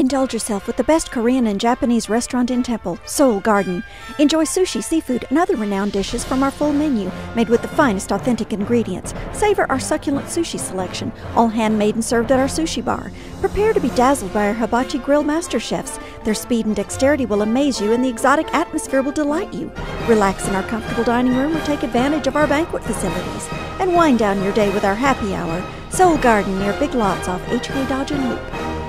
Indulge yourself with the best Korean and Japanese restaurant in Temple, Seoul Garden. Enjoy sushi, seafood, and other renowned dishes from our full menu, made with the finest authentic ingredients. Savor our succulent sushi selection, all handmade and served at our sushi bar. Prepare to be dazzled by our hibachi grill master chefs. Their speed and dexterity will amaze you, and the exotic atmosphere will delight you. Relax in our comfortable dining room or take advantage of our banquet facilities. And wind down your day with our happy hour, Seoul Garden near Big Lots off HK Dodgen Loop.